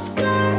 sky.